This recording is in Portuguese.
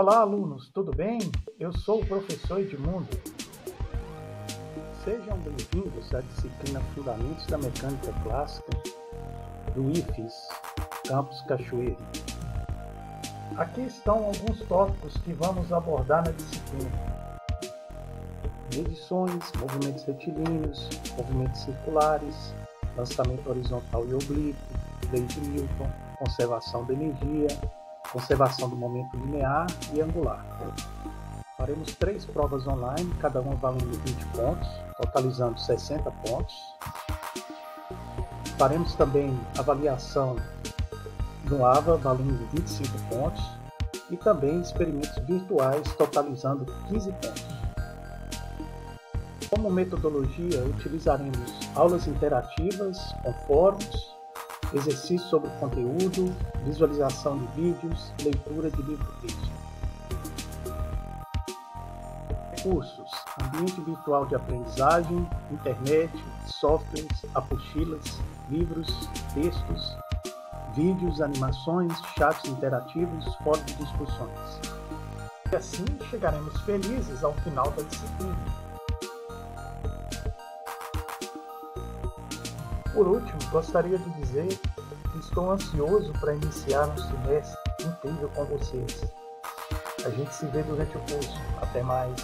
Olá, alunos, tudo bem? Eu sou o professor Edmundo. Sejam bem-vindos à disciplina Fundamentos da Mecânica Clássica do IFES, Campus Cachoeira. Aqui estão alguns tópicos que vamos abordar na disciplina. Medições, movimentos retilíneos, movimentos circulares, lançamento horizontal e oblíquo, lei de Newton, conservação da energia, conservação do momento linear e angular. Faremos três provas online, cada uma valendo 20 pontos, totalizando 60 pontos. Faremos também avaliação no AVA, valendo 25 pontos, e também experimentos virtuais, totalizando 15 pontos. Como metodologia, utilizaremos aulas interativas com fóruns, exercícios sobre conteúdo, visualização de vídeos, leitura de livro texto. Recursos: ambiente virtual de aprendizagem, internet, softwares, apostilas, livros, textos, vídeos, animações, chats interativos, fóruns de discussões. E assim chegaremos felizes ao final da disciplina. Por último, gostaria de dizer que estou ansioso para iniciar um semestre incrível com vocês. A gente se vê durante o curso. Até mais!